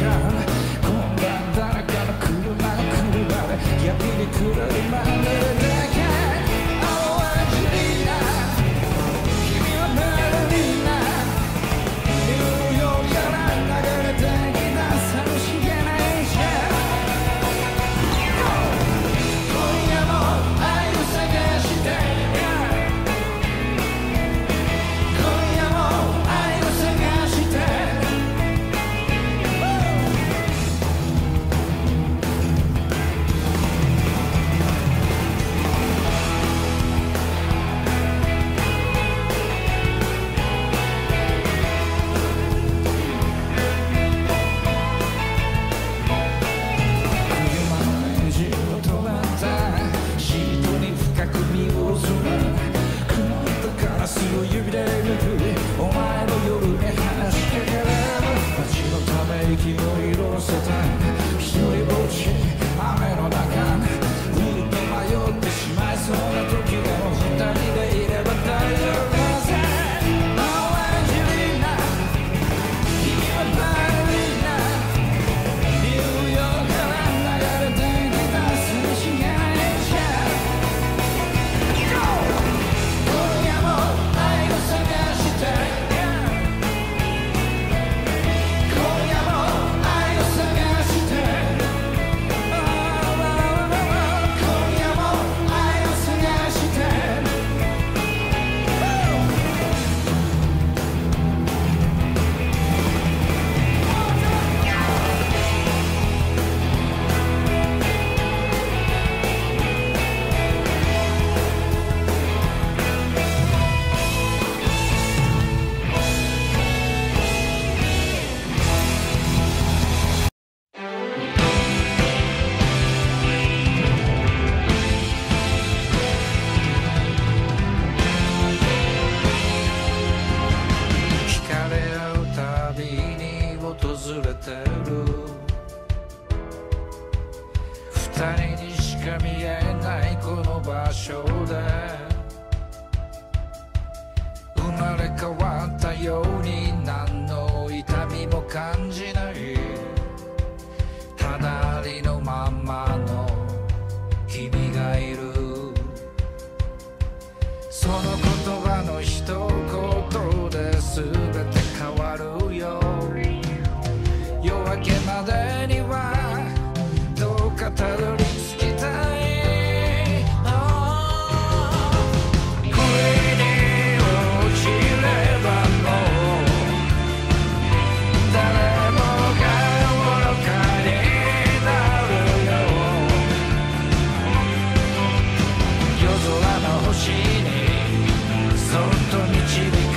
こんならかの車の車でやに来るまでにそっと導く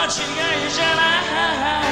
も間違いじゃ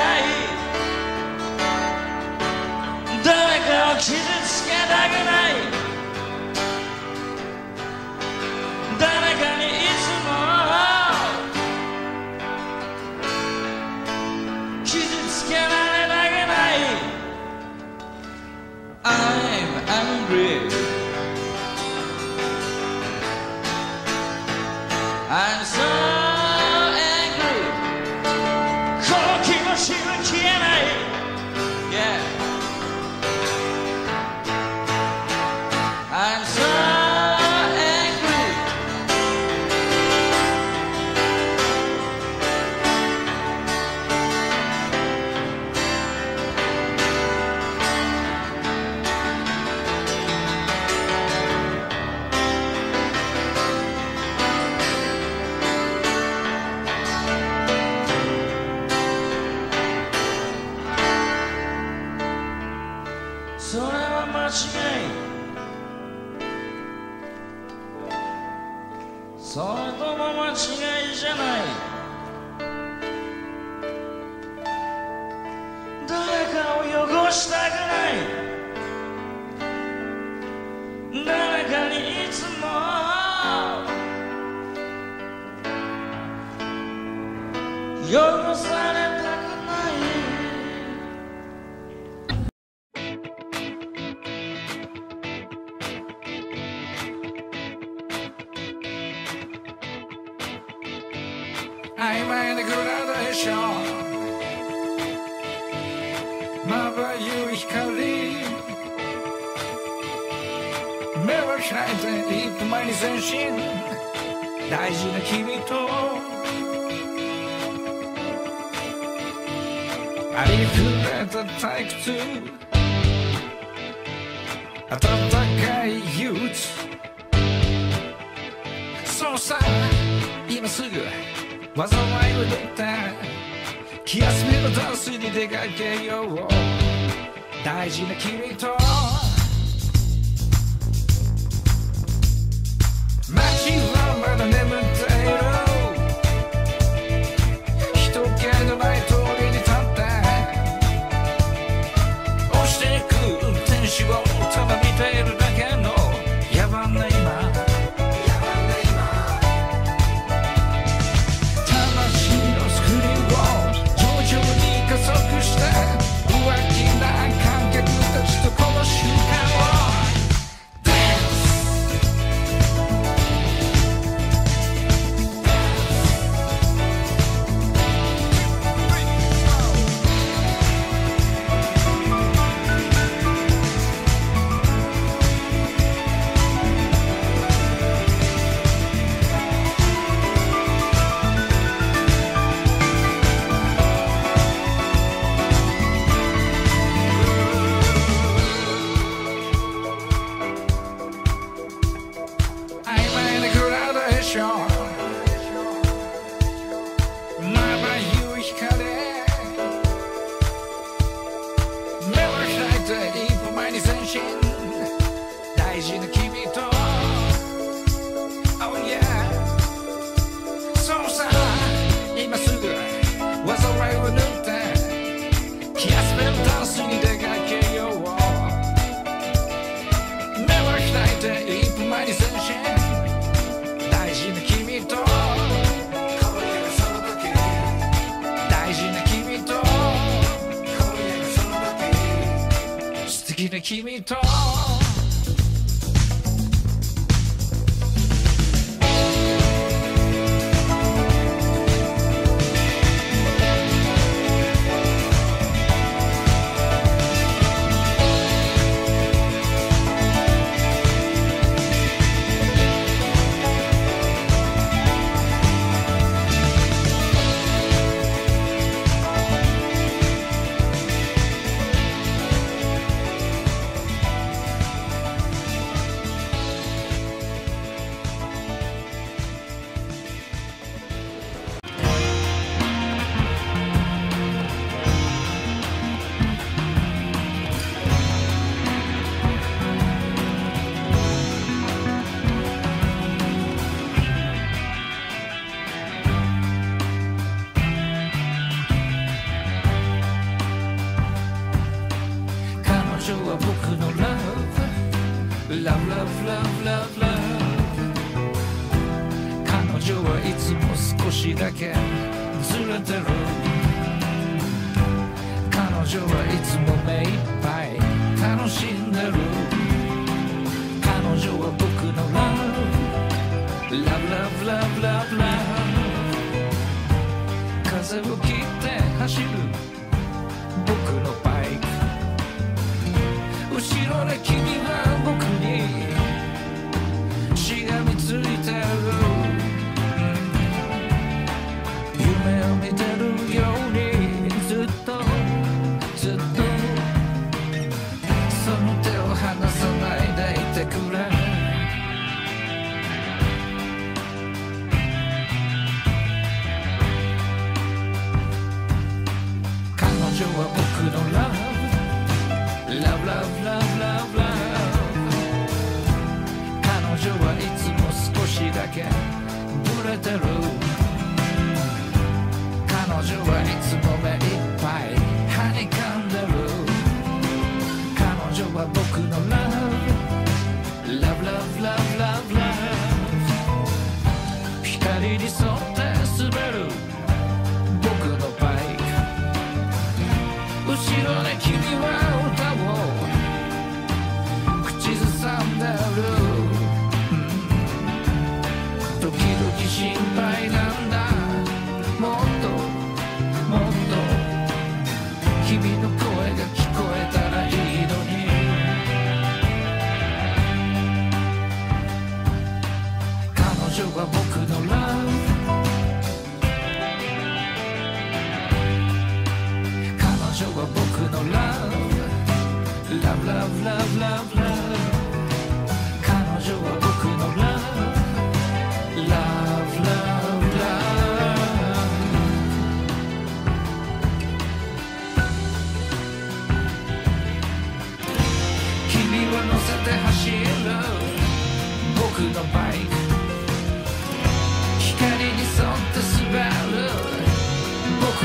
show up.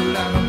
circulando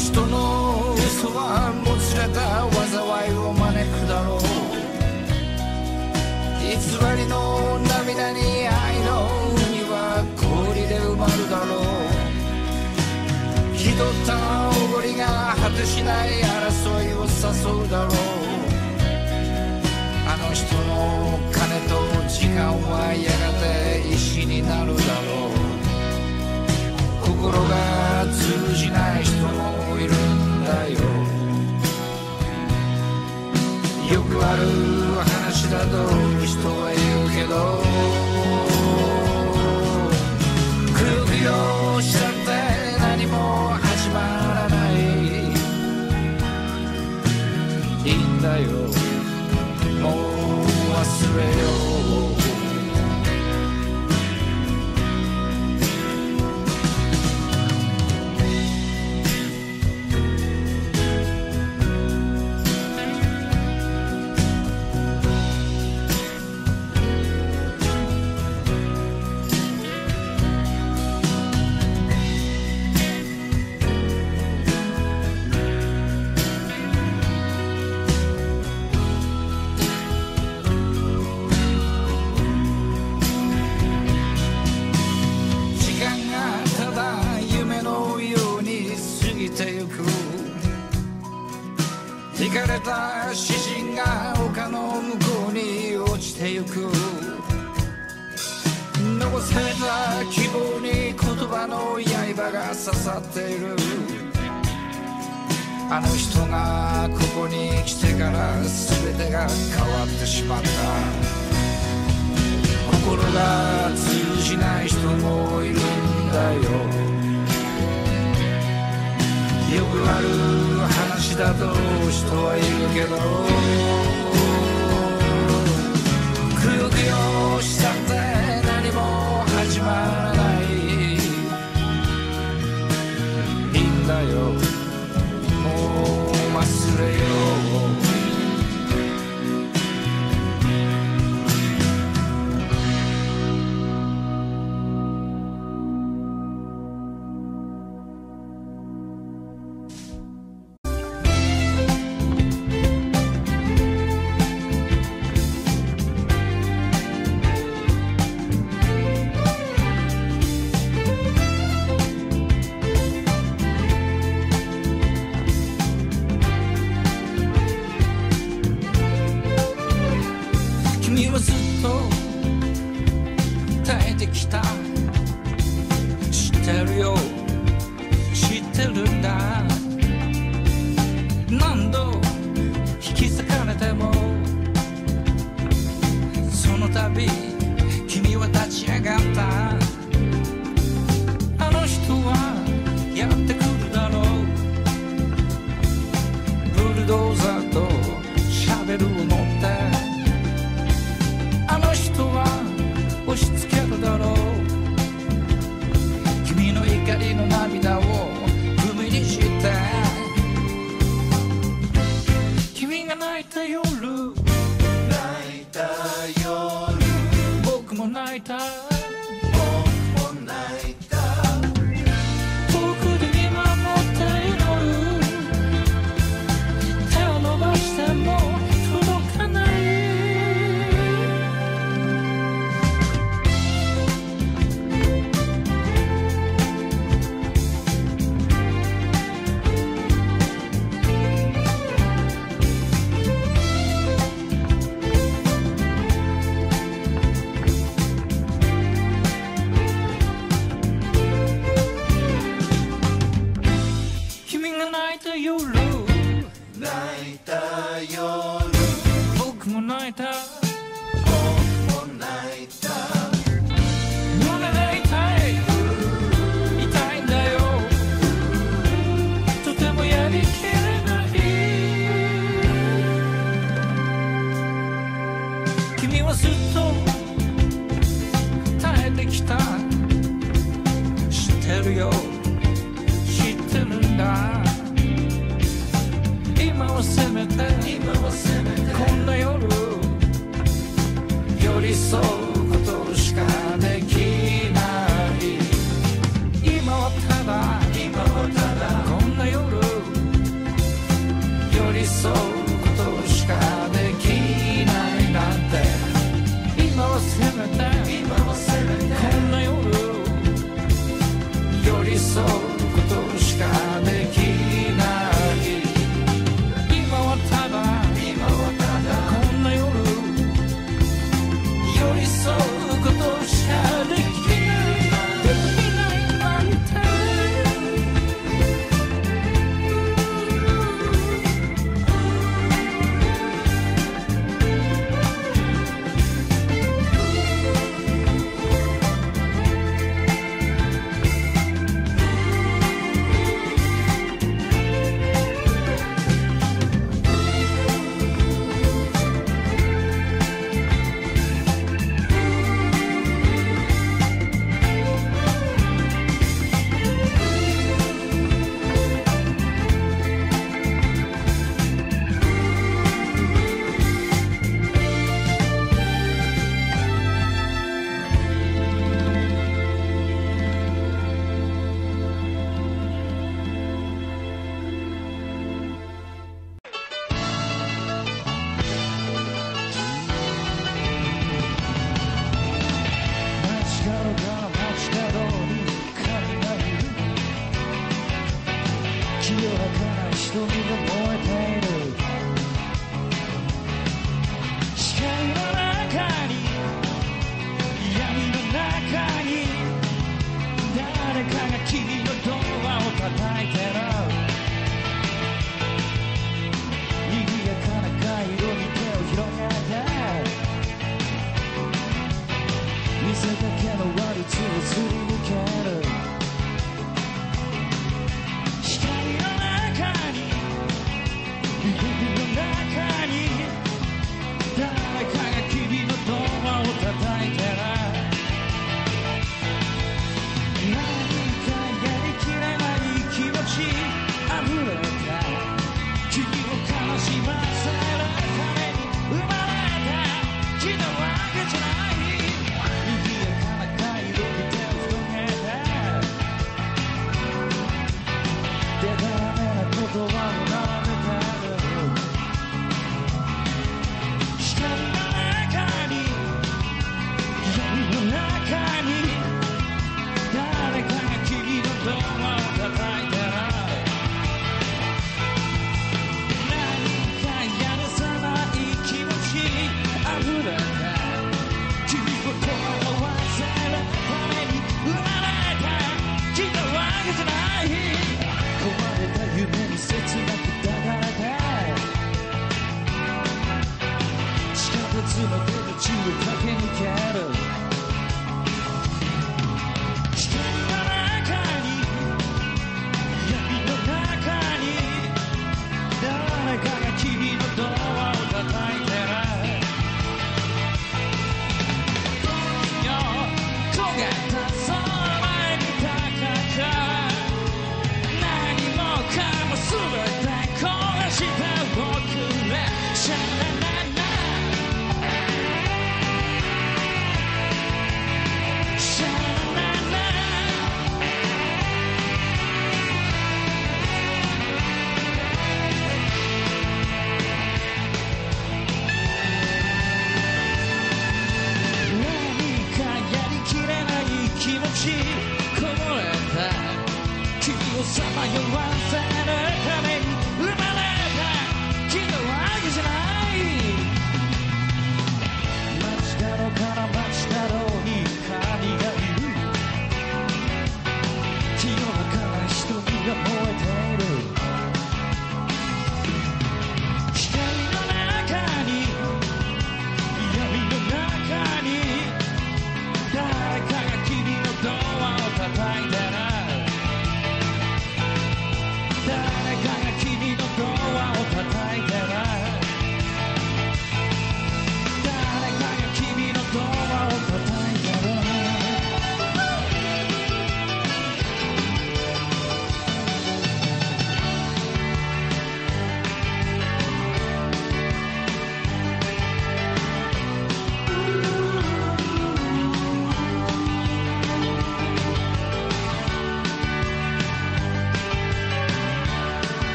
人の嘘はもつれた災いを招くだろう偽りの涙に愛の海は氷で埋まるだろう気取ったおごりが果てしない争いを誘うだろうあの人の金と時間はやがて石心が通じない人もいるんだよ。よくある話だと人は言うけど。が刺さっているあの人がここに来てから全てが変わってしまった心が通じない人もいるんだよよくある話だと人は言うけどくよくよしたって何も始まらないいい知っ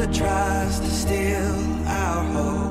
that tries to steal our hope